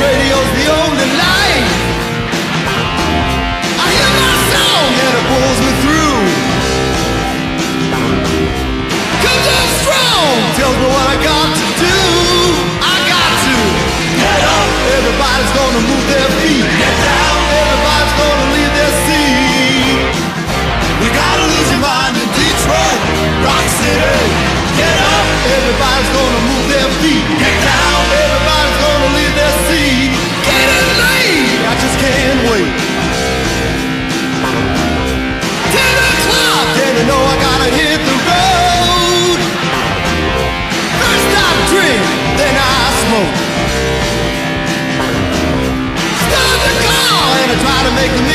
Dios, Dios. make